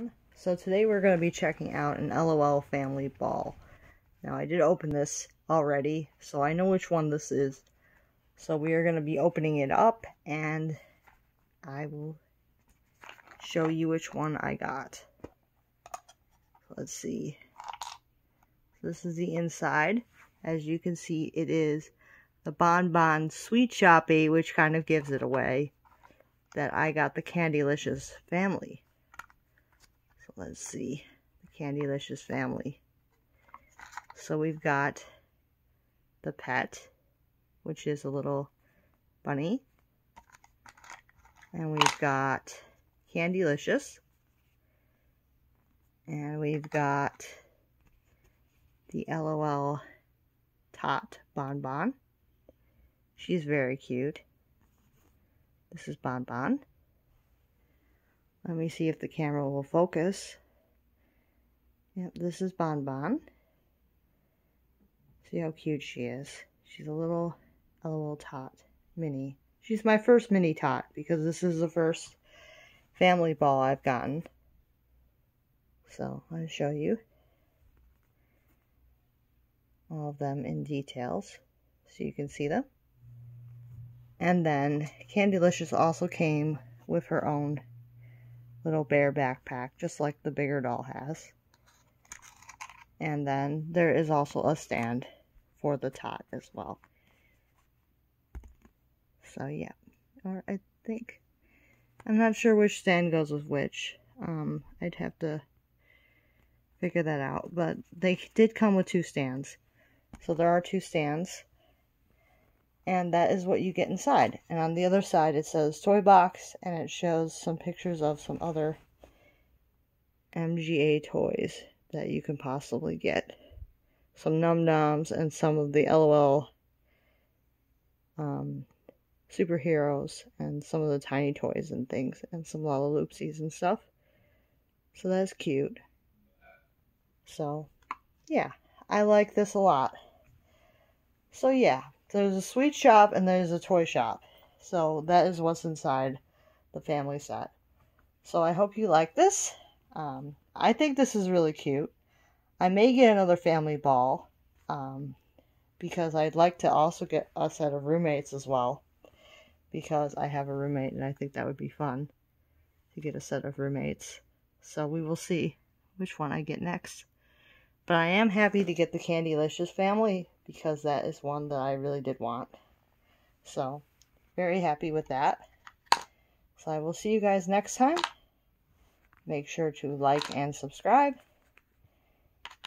everyone. So today we're going to be checking out an LOL family ball. Now I did open this already, so I know which one this is. So we are going to be opening it up and I will show you which one I got. Let's see. This is the inside. As you can see, it is the Bon Bon Sweet Shoppy, which kind of gives it away, that I got the Candylicious family. Let's see, the Candylicious family. So we've got the pet, which is a little bunny. And we've got Candylicious. And we've got the LOL Tot Bon Bon. She's very cute. This is Bon Bon. Let me see if the camera will focus. Yep, this is Bon Bon. See how cute she is. She's a little, a little tot mini. She's my first mini tot because this is the first family ball I've gotten. So I'll show you all of them in details so you can see them. And then Candylicious also came with her own little bear backpack, just like the bigger doll has. And then there is also a stand for the tot as well. So yeah, or I think, I'm not sure which stand goes with which. Um, I'd have to figure that out, but they did come with two stands. So there are two stands. And that is what you get inside. And on the other side it says toy box and it shows some pictures of some other MGA toys that you can possibly get. Some Num Noms and some of the LOL um, superheroes and some of the tiny toys and things and some Lalaloopsies and stuff. So that's cute. So, yeah, I like this a lot. So yeah, there's a sweet shop and there's a toy shop. So that is what's inside the family set. So I hope you like this. Um, I think this is really cute. I may get another family ball um, because I'd like to also get a set of roommates as well because I have a roommate and I think that would be fun to get a set of roommates. So we will see which one I get next. But I am happy to get the Candylicious family because that is one that I really did want. So, very happy with that. So I will see you guys next time. Make sure to like and subscribe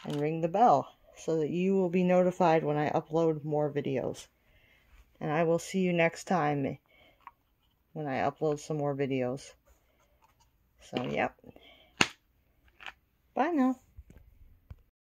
and ring the bell so that you will be notified when I upload more videos. And I will see you next time when I upload some more videos. So, yep. Bye now.